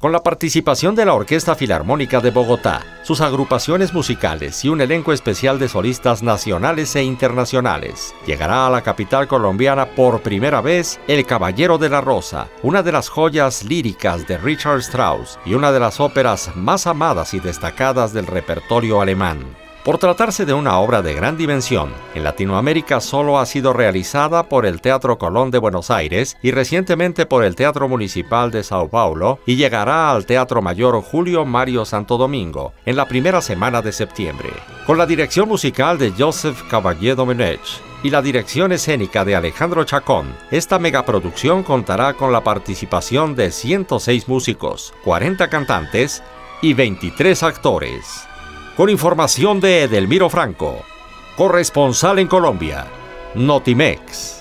con la participación de la Orquesta Filarmónica de Bogotá, sus agrupaciones musicales y un elenco especial de solistas nacionales e internacionales. Llegará a la capital colombiana por primera vez El Caballero de la Rosa, una de las joyas líricas de Richard Strauss y una de las óperas más amadas y destacadas del repertorio alemán. Por tratarse de una obra de gran dimensión, en Latinoamérica solo ha sido realizada por el Teatro Colón de Buenos Aires y recientemente por el Teatro Municipal de Sao Paulo y llegará al Teatro Mayor Julio Mario Santo Domingo en la primera semana de septiembre. Con la dirección musical de Joseph Caballé Domenech y la dirección escénica de Alejandro Chacón, esta megaproducción contará con la participación de 106 músicos, 40 cantantes y 23 actores. Con información de Edelmiro Franco, corresponsal en Colombia, Notimex.